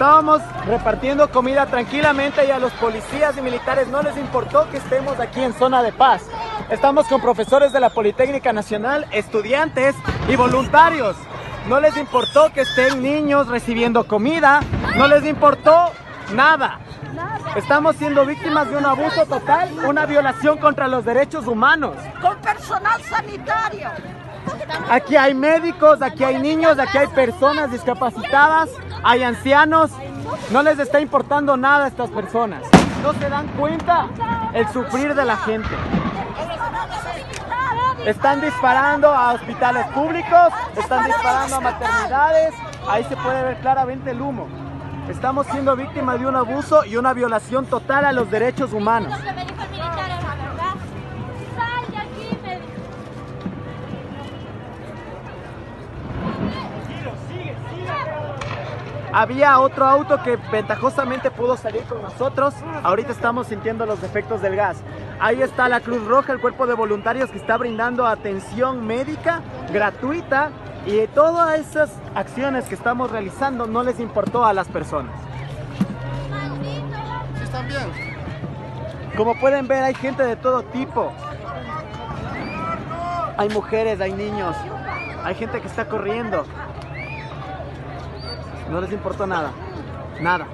Estábamos repartiendo comida tranquilamente y a los policías y militares no les importó que estemos aquí en zona de paz. Estamos con profesores de la Politécnica Nacional, estudiantes y voluntarios. No les importó que estén niños recibiendo comida, no les importó nada. Estamos siendo víctimas de un abuso total, una violación contra los derechos humanos. Con personal sanitario. Aquí hay médicos, aquí hay niños, aquí hay personas discapacitadas, hay ancianos. No les está importando nada a estas personas. No se dan cuenta el sufrir de la gente. Están disparando a hospitales públicos, están disparando a maternidades. Ahí se puede ver claramente el humo. Estamos siendo víctimas de un abuso y una violación total a los derechos humanos. Había otro auto que ventajosamente pudo salir con nosotros. Ahorita estamos sintiendo los efectos del gas. Ahí está la Cruz Roja, el cuerpo de voluntarios que está brindando atención médica gratuita y todas esas acciones que estamos realizando no les importó a las personas. ¿Sí están bien? Como pueden ver hay gente de todo tipo. Hay mujeres, hay niños, hay gente que está corriendo. No les importó nada, nada.